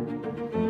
Música